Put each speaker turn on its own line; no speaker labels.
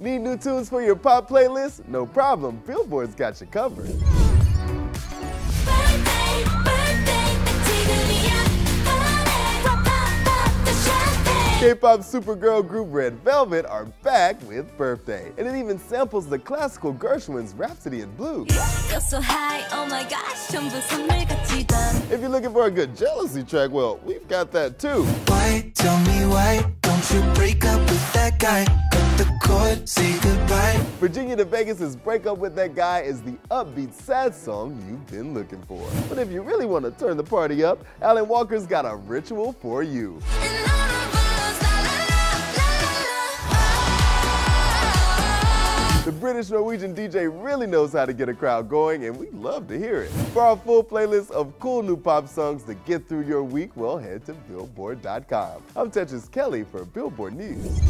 Need new tunes for your pop playlist? No problem, Billboard's got you covered. K-pop supergirl group Red Velvet are back with Birthday, and it even samples the classical Gershwin's Rhapsody in Blue.
So high, oh gosh,
if you're looking for a good jealousy track, well, we've got that too.
Why, tell me why, don't you break up with that guy? Cut the cord, say goodbye.
Virginia to Vegas' Break Up With That Guy is the upbeat, sad song you've been looking for. But if you really want to turn the party up, Alan Walker's got a ritual for you. The British Norwegian DJ really knows how to get a crowd going, and we love to hear it. For our full playlist of cool new pop songs to get through your week, well, head to Billboard.com. I'm Tetris Kelly for Billboard News.